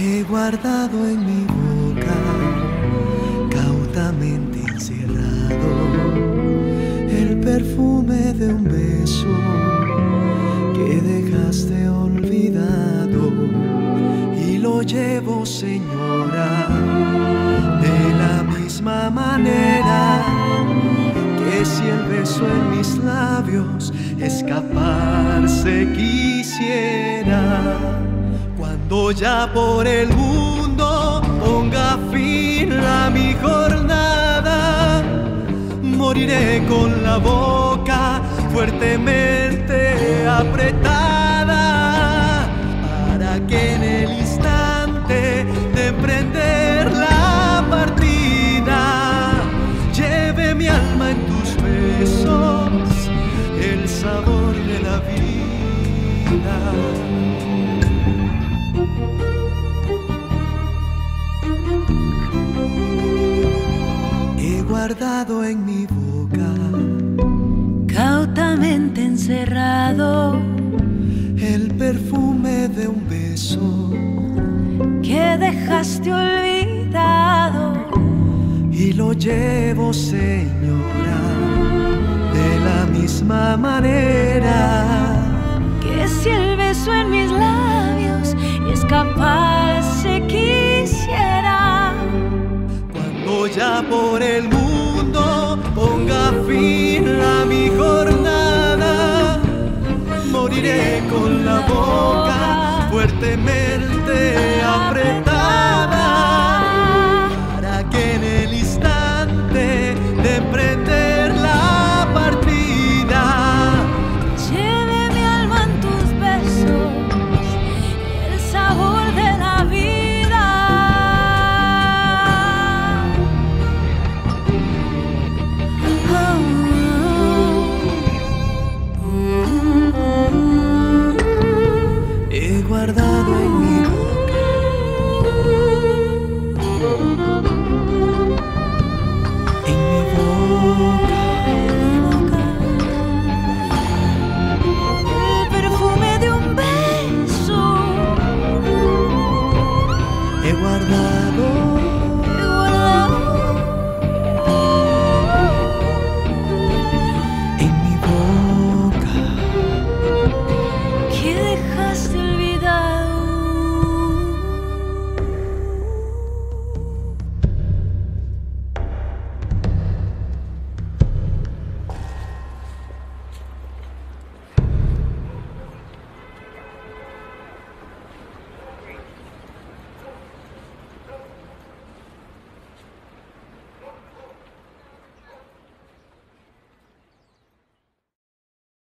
he guardado en mi boca, cautamente encerrado, el perfume de un beso que dejaste olvidado y lo llevo, señora, de la misma manera que si el beso en mis labios escaparse quisiera cuando ya por el mundo ponga fin a mi jornada, moriré con la boca fuertemente apretada guardado en mi boca, cautamente encerrado, el perfume de un beso. Que dejaste olvidado. Y lo llevo, señora, de la misma manera. Que si el beso en mis labios escapase quisiera. Cuando ya por el mundo amor.